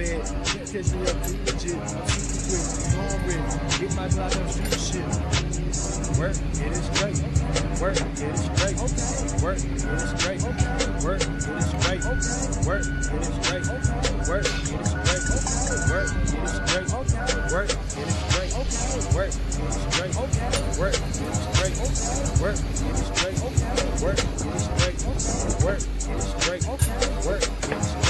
bed. Catch me up to Egypt. Quick, going with Get my block up to shit. Work, get it straight. Work, get it straight. Work, get it straight. Work, get it straight. Work, get it straight. Work, get it straight. Work, get it straight. Work, get it straight. Work, get it straight. Work, get it straight. Work, get it straight. Work, get it straight. Work, get it straight. Work, get it straight.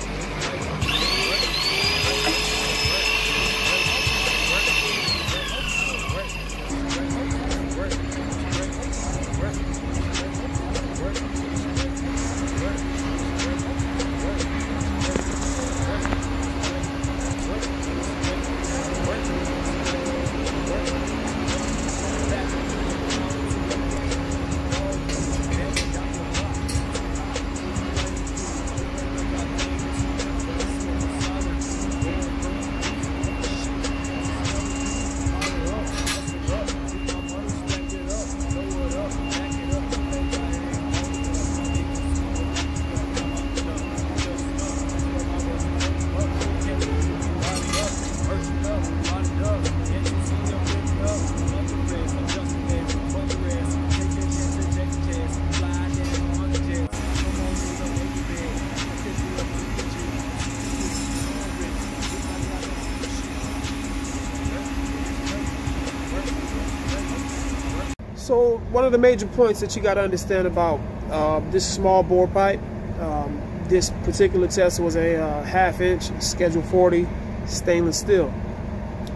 one of the major points that you got to understand about uh, this small bore pipe, um, this particular test was a uh, half inch schedule 40 stainless steel.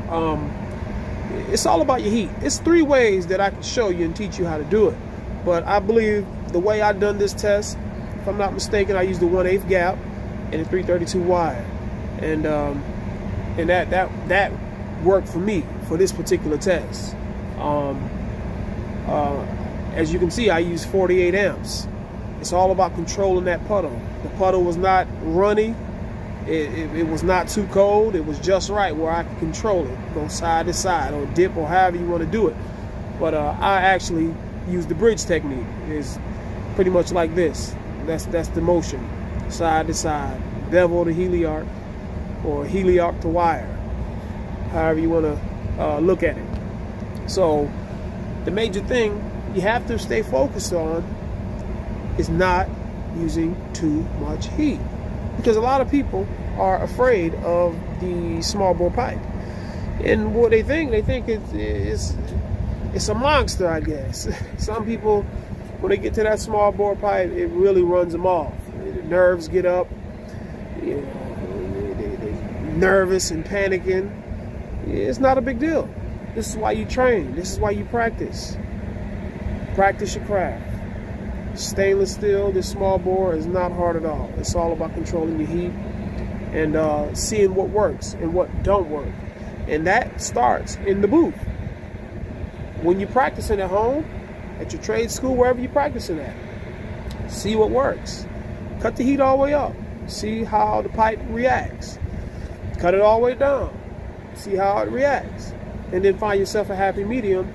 Um, it's all about your heat. It's three ways that I can show you and teach you how to do it. But I believe the way I done this test, if I'm not mistaken, I used the 1 8 gap and a 332 wire. And um, and that that that worked for me for this particular test. Um, uh, as you can see, I use 48 amps. It's all about controlling that puddle. The puddle was not runny. It, it, it, was not too cold. It was just right where I could control it, go side to side or dip or however you want to do it. But uh, I actually use the bridge technique. It's pretty much like this. That's that's the motion, side to side, bevel to heliarc, or heliarc to wire, however you want to uh, look at it. So the major thing you have to stay focused on is not using too much heat. Because a lot of people are afraid of the small bore pipe. And what they think they think it's it's, it's a monster i guess. Some people when they get to that small bore pipe it really runs them off. The nerves get up. You know, nervous and panicking. It's not a big deal this is why you train. This is why you practice. Practice your craft. Stainless steel, this small bore is not hard at all. It's all about controlling your heat and uh, seeing what works and what don't work. And that starts in the booth. When you're practicing at home, at your trade school, wherever you're practicing at, see what works. Cut the heat all the way up. See how the pipe reacts. Cut it all the way down. See how it reacts and then find yourself a happy medium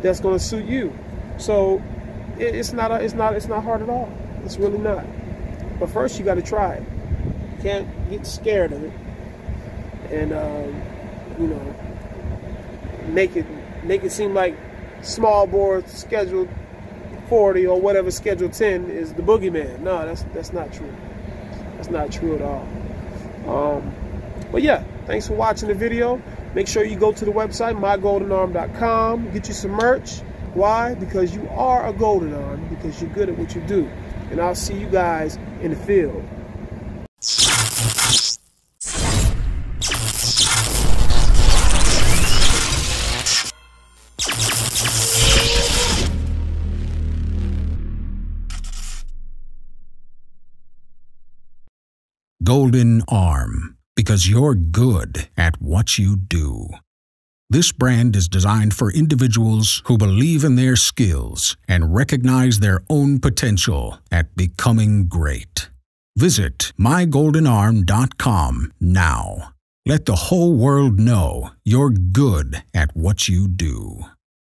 that's going to suit you. So it's not a, it's not it's not hard at all. It's really not. But first you got to try it. You can't get scared of it, and um, you know make it make it seem like small bore schedule 40 or whatever schedule 10 is the boogeyman. No, that's that's not true. That's not true at all. Um, but yeah, thanks for watching the video. Make sure you go to the website, mygoldenarm.com, get you some merch. Why? Because you are a golden arm, because you're good at what you do. And I'll see you guys in the field. Golden Arm because you're good at what you do. This brand is designed for individuals who believe in their skills and recognize their own potential at becoming great. Visit mygoldenarm.com now. Let the whole world know you're good at what you do.